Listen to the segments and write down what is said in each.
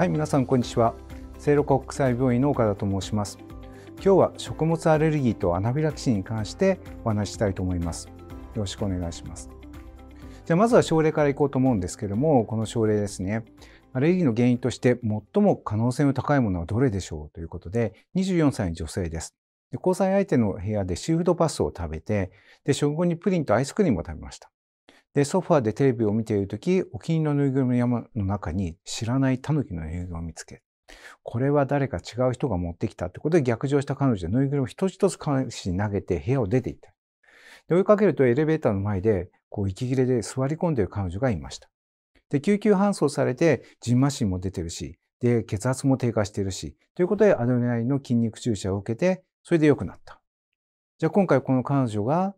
はい、皆さんこんにちは。聖路国際病院の岡田と申します。今日は食物アレルギーとアナフィラキシーに関してお話したいと思います。よろしくお願いします。じゃあまずは症例からいこうと思うんですけども、この症例ですね。アレルギーの原因として最も可能性の高いものはどれでしょうということで、24歳の女性です。で交際相手の部屋でシーフードパスを食べて、で食後にプリンとアイスクリームを食べました。で、ソファーでテレビを見ているとき、お気に入りのぬいぐるみの山の中に知らないタヌキのぬいぐるみを見つけ、これは誰か違う人が持ってきたってことで逆上した彼女はぬいぐるみを一つ一つ彼氏に投げて部屋を出ていった。で、追いかけるとエレベーターの前で、こう息切れで座り込んでいる彼女がいました。で、救急搬送されて、ジンマシンも出てるし、で、血圧も低下しているし、ということでアドレナリンの筋肉注射を受けて、それで良くなった。じゃあ今回この彼女が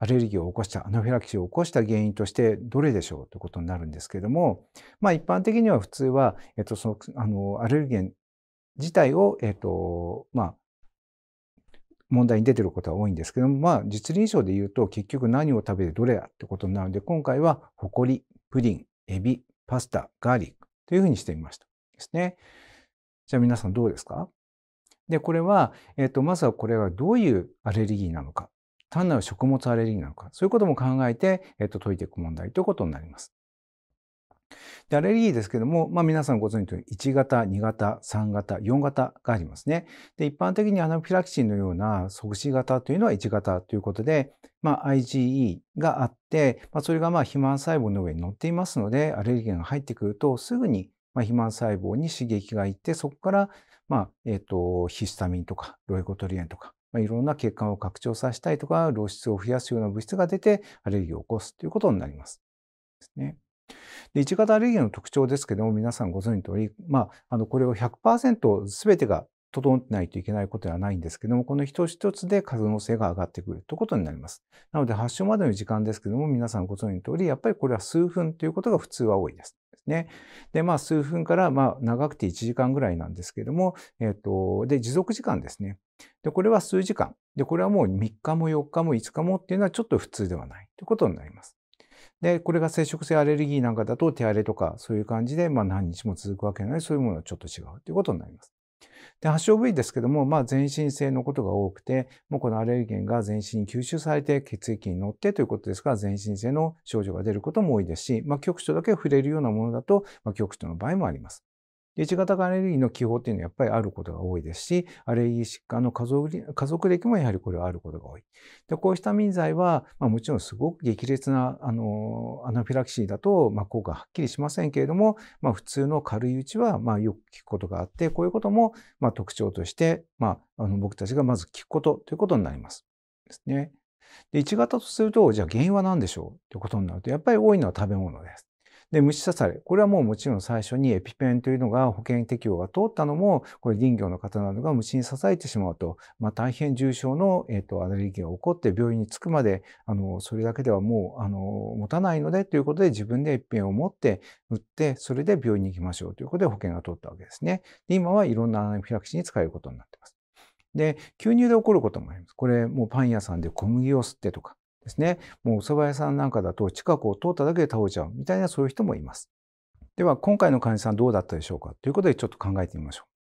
アレルギーを起こした、アナフィラキシーを起こした原因としてどれでしょうということになるんですけれども、まあ一般的には普通は、えっと、その、あの、アレルゲン自体を、えっと、まあ、問題に出てることは多いんですけども、まあ実臨床で言うと結局何を食べてどれだってことになるので、今回はホコリ、プリン、エビ、パスタ、ガーリックというふうにしてみました。ですね。じゃあ皆さんどうですか？で、これは、えっと、まずはこれはどういうアレルギーなのか単なる食物アレルギーなのか、そういうことも考えて、えっと、解いていく問題ということになります。で、アレルギーですけども、まあ皆さんご存知の1型、2型、3型、4型がありますね。で、一般的にアナフィラキシーのような即死型というのは1型ということで、まあ IgE があって、まあそれがまあ肥満細胞の上に乗っていますので、アレルギーが入ってくるとすぐにまあ肥満細胞に刺激がいって、そこからまあ、え、ー、と、ヒスタミンとかロエコトリエンとか、まあ、いろんな血管を拡張させたいとか、露出を増やすような物質が出て、アレルギーを起こすということになります。ですね。で1型アレルギーの特徴ですけども、皆さんご存知の通り、まあ、あの、これを100%全てが整ってないといけないことではないんですけども、この一つ一つで可能性が上がってくるということになります。なので、発症までの時間ですけども、皆さんご存知の通り、やっぱりこれは数分ということが普通は多いです。ね。で、まあ、数分から、まあ、長くて1時間ぐらいなんですけども、えっ、と、で、持続時間ですね。で、これは数時間。で、これはもう3日も4日も5日もっていうのはちょっと普通ではないということになります。で、これが接触性アレルギーなんかだと手荒れとかそういう感じで、まあ何日も続くわけない、そういうものはちょっと違うということになります。で、発症部位ですけども、まあ全身性のことが多くて、もうこのアレルゲンが全身に吸収されて血液に乗ってということですから、全身性の症状が出ることも多いですし、まあ局所だけ触れるようなものだと、まあ局所の場合もあります。1型アレルギーの気泡っていうのはやっぱりあることが多いですし、アレルギー疾患の家族家族歴もやはりこれはあることが多い。でこうした民剤は、まあ、もちろんすごく激烈なあのアナフィラキシーだと、まあ、効果はっきりしませんけれども、まあ、普通の軽いうちはまあよく聞くことがあって、こういうこともまあ特徴として、まあ、あの僕たちがまず聞くことということになります。ですね。で1型とすると、じゃあ原因は何でしょうということになると、やっぱり多いのは食べ物です。で、虫刺され。これはもうもちろん最初にエピペンというのが保険適用が通ったのも、これ林業の方などが虫に刺されてしまうと、まあ、大変重症の、えーと、アレルギーが起こって病院に着くまで、あの、それだけではもう、あの、持たないのでということで自分でエピペンを持って打って、それで病院に行きましょうということで保険が通ったわけですね。で今はいろんなアナフィラキシーに使えることになっています。で、吸入で起こることもあります。これ、もうパン屋さんで小麦を吸ってとかですね、もうお蕎麦屋さんなんかだと近くを通っただけで倒れちゃうみたいなそういう人もいます。では、今回の患者さんどうだったでしょうか？ということでちょっと考えてみましょう。